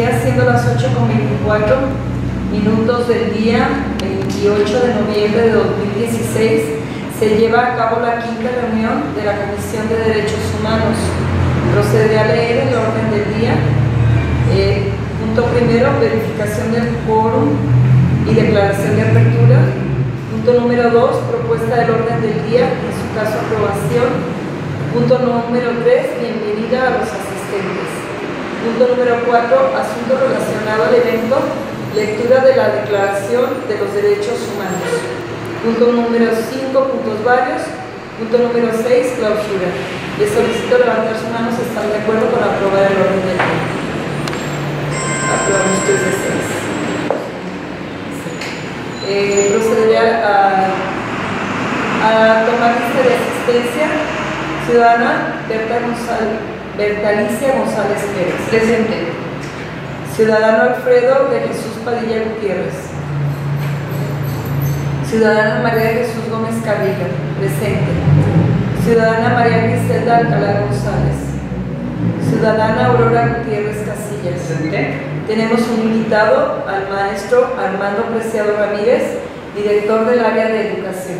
días, siendo las 8.24 minutos del día 28 de noviembre de 2016, se lleva a cabo la quinta reunión de la Comisión de Derechos Humanos. Procederé a leer el orden del día. Eh, punto primero, verificación del quórum y declaración de apertura. Punto número dos, propuesta del orden del día, en su caso aprobación. Punto número tres, bienvenida a los asistentes. Punto número 4. Asunto relacionado al evento. Lectura de la Declaración de los Derechos Humanos. Punto número 5. Puntos varios. Punto número 6. Clausura. Les solicito levantar sus manos. ¿Están de acuerdo con aprobar el orden del día? Aprobamos 3 de 6. Eh, procederé a, a tomar lista de asistencia. Ciudadana Berta González. Bertalicia González Pérez. Presente. Ciudadano Alfredo de Jesús Padilla Gutiérrez. Ciudadana María Jesús Gómez Carrillo. Presente. Ciudadana María Griselda Alcalá González. Ciudadana Aurora Gutiérrez Casillas. Presente. Tenemos un invitado al maestro Armando Preciado Ramírez, director del área de educación.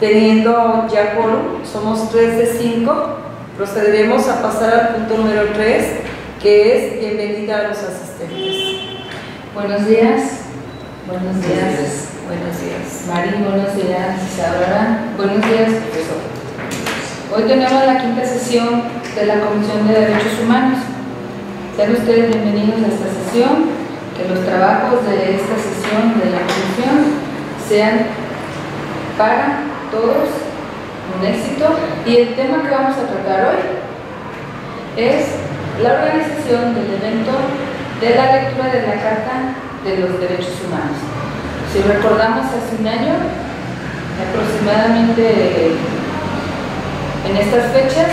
Teniendo ya quórum, somos tres de cinco Procederemos a pasar al punto número 3, que es bienvenida a los asistentes. Buenos días. Buenos días. Buenos días. Mari, buenos días. Isadora, buenos días, profesor. Hoy tenemos la quinta sesión de la Comisión de Derechos Humanos. Sean ustedes bienvenidos a esta sesión, que los trabajos de esta sesión de la Comisión sean para todos un éxito. Y el tema que vamos a tratar hoy es la organización del evento de la lectura de la Carta de los Derechos Humanos. Si recordamos hace un año, aproximadamente en estas fechas,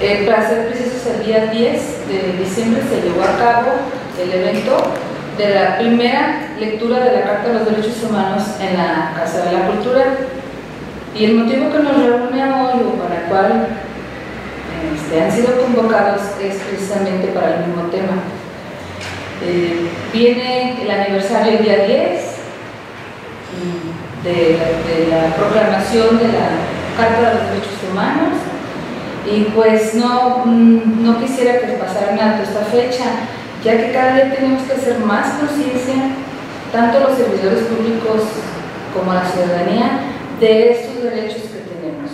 eh, para ser precisos, el día 10 de diciembre se llevó a cabo el evento de la primera lectura de la Carta de los Derechos Humanos en la Casa de la Cultura y el motivo que nos reúne hoy o para el cual este, han sido convocados es precisamente para el mismo tema. Eh, viene el aniversario el día 10 mm, de la, proclamación de la Carta de los Derechos Humanos y pues no, mm, no quisiera que pasaran alto esta fecha, ya que cada día tenemos que hacer más conciencia, tanto los servidores públicos como la ciudadanía, de estos derechos que tenemos.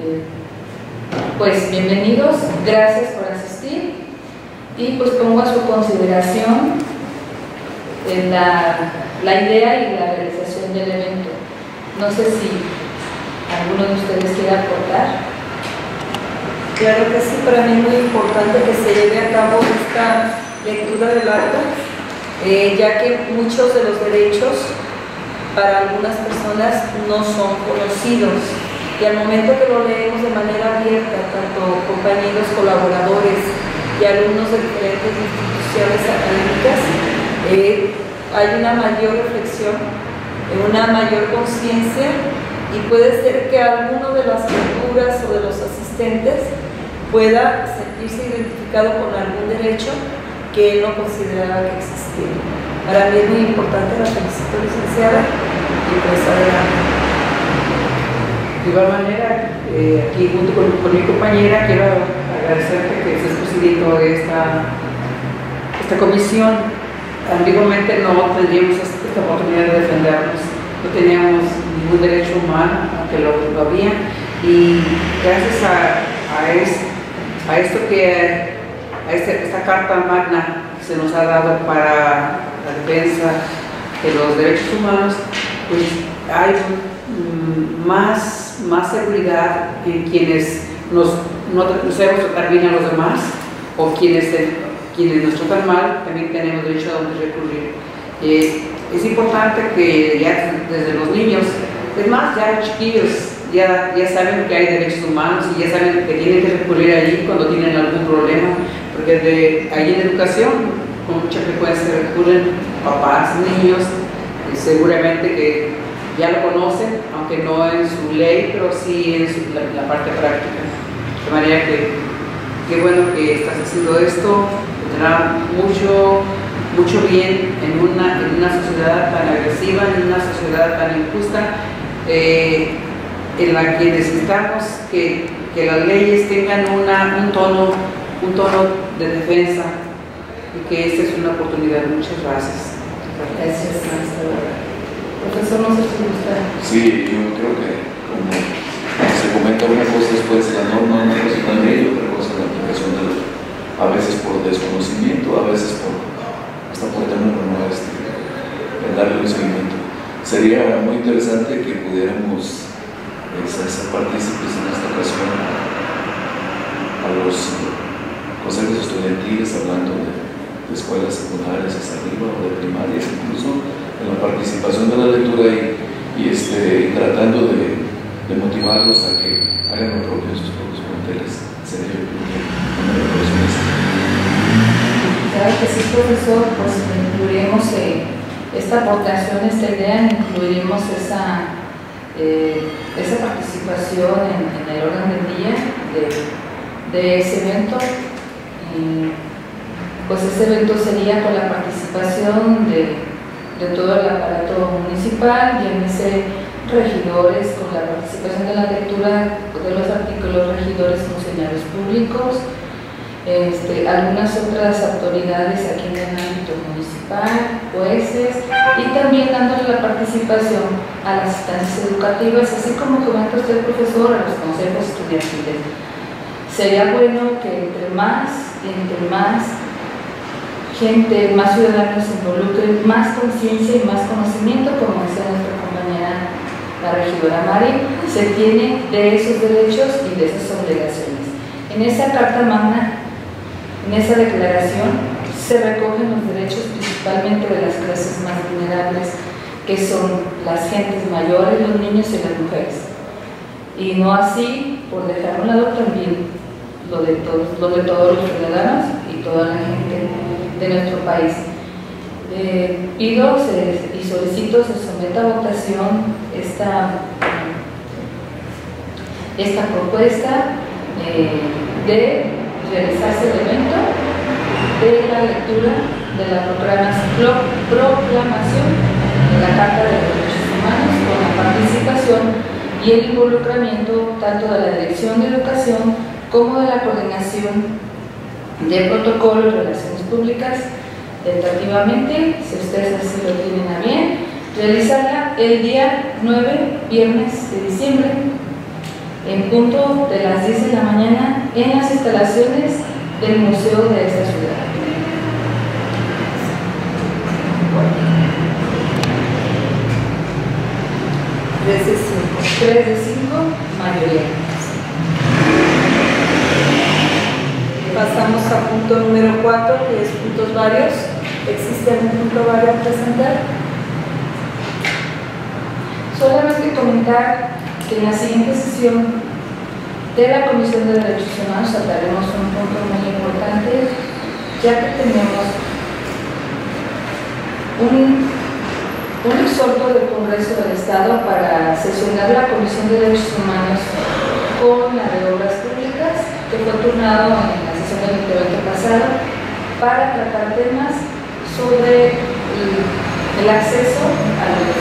Eh, pues bienvenidos, gracias por asistir y pues pongo a su consideración la, la idea y la realización del evento. No sé si alguno de ustedes quiere aportar. Claro que sí, para mí es muy importante que se lleve a cabo esta lectura del acto, eh, ya que muchos de los derechos para algunas personas no son conocidos y al momento que lo leemos de manera abierta, tanto compañeros, colaboradores y alumnos de diferentes instituciones académicas, eh, hay una mayor reflexión, una mayor conciencia y puede ser que alguno de las culturas o de los asistentes pueda sentirse identificado con algún derecho que él no consideraba que existía. Para mí es muy importante, la felicito licenciada y pues adelante. De igual manera, eh, aquí junto con, mi compañera quiero agradecerte que seas presidiendo esta, esta comisión. Antiguamente no tendríamos esta oportunidad de defendernos, no teníamos ningún derecho humano, aunque lo, había, y gracias a, a, a esto que, a este, esta carta magna se nos ha dado para la defensa de los derechos humanos, pues hay mm, más, más seguridad en quienes nos, no, sabemos tratar bien a los demás o quienes, quienes nos tratan mal, también tenemos derecho a donde recurrir. Eh, es importante que ya desde los niños, es más, ya los chiquillos ya, ya saben que hay derechos humanos y ya saben que tienen que recurrir allí cuando tienen algún problema, porque de, ahí en educación con mucha frecuencia recurren papás, niños, seguramente que ya lo conocen, aunque no en su ley, pero sí en la, parte práctica. De manera que qué bueno que estás haciendo esto, tendrá mucho, mucho bien en una, en una sociedad tan agresiva, en una sociedad tan injusta, eh, en la que necesitamos que, que las leyes tengan una, un, tono, un tono de defensa que esta es una oportunidad. Muchas gracias. Gracias, maestra. Profesor, no sé si gusta. Sí, yo creo que como se comenta una cosa después de la norma, una cosa es la ley, otra cosa es la aplicación de la a veces por desconocimiento, a veces por hasta por tener no este, en darle un seguimiento. Sería muy interesante que pudiéramos ser partícipes en esta ocasión a los consejos estudiantiles hablando de, de escuelas secundarias hasta arriba o de primarias incluso en la participación de la lectura y, y este, tratando de, de, motivarlos a que hagan lo propio sus propios planteles. Sería una Claro que sí, profesor, pues incluiremos eh, esta aportación, esta idea, incluiremos esa, eh, esa participación en, en, el orden del día de, de ese evento. Y, pues ese evento sería con la participación de, todo el aparato municipal, llámese regidores, con la participación de la lectura de los artículos regidores funcionarios públicos, este, algunas otras autoridades aquí en el ámbito municipal, jueces, y también dándole la participación a las instancias educativas, así como comenta usted, profesor, a los consejos estudiantiles. Sería bueno que entre más, entre más gente, más ciudadanos se involucren, más conciencia y más conocimiento, como decía nuestra compañera la regidora Mari, se tiene de esos derechos y de esas obligaciones. En esa Carta Magna en esa declaración se recogen los derechos principalmente de las clases más vulnerables, que son las gentes mayores, los niños y las mujeres. Y no así, por dejar a un lado también lo de, todos, lo de todos los ciudadanos y toda la gente de nuestro país. Eh, pido y solicito se someta a votación esta, esta propuesta eh, de realizarse el evento de la lectura de la proclamación de la Carta de los Derechos Humanos con la participación y el involucramiento tanto de la Dirección de Educación como de la Coordinación de Protocolos y Relaciones Públicas, tentativamente, si ustedes así lo tienen a bien, realizarla el día 9, viernes de diciembre en punto de las 10 de la mañana en las instalaciones del museo de esta ciudad. Tres de cinco. Tres de cinco, mayoría. Pasamos a punto número 4, que es puntos varios. ¿Existe algún punto vario a presentar? Solamente comentar que en la siguiente sesión de la Comisión de Derechos Humanos trataremos un punto muy importante, ya que tenemos un, un exhorto del Congreso del Estado para sesionar la Comisión de Derechos Humanos con la de Obras Públicas, que fue turnado en del evento pasado, para tratar temas sobre el, acceso a los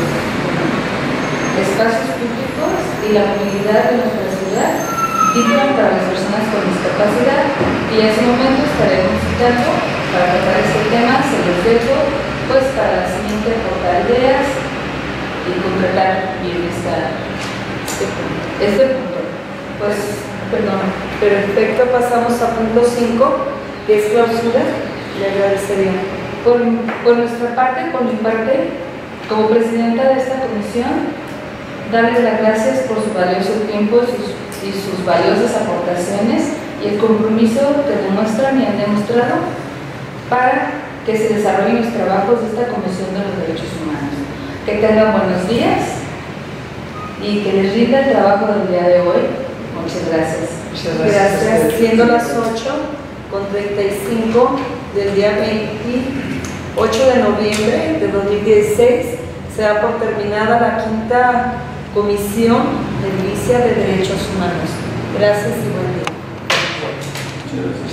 espacios públicos y la movilidad de nuestra ciudad, digna para las personas con discapacidad. Y en ese momento estaremos citando para tratar este tema, se los pues para la siguiente aportar ideas y concretar bien esta, este punto. Este punto. Pues, perdón. Perfecto, pasamos a punto 5, que es clausura. Le agradecería. Por, por nuestra parte, por mi parte, como presidenta de esta comisión, darles las gracias por su valioso tiempo sus, y sus, valiosas aportaciones y el compromiso que demuestran y han demostrado para que se desarrollen los trabajos de esta Comisión de los Derechos Humanos. Que tengan buenos días y que les rinda el trabajo del día de hoy. Muchas gracias. Muchas gracias. gracias. Siendo las 8 con 35 del día 28 de noviembre de 2016, se da por terminada la quinta Comisión de Milicia de Derechos Humanos. Gracias y buen día. Muchas gracias.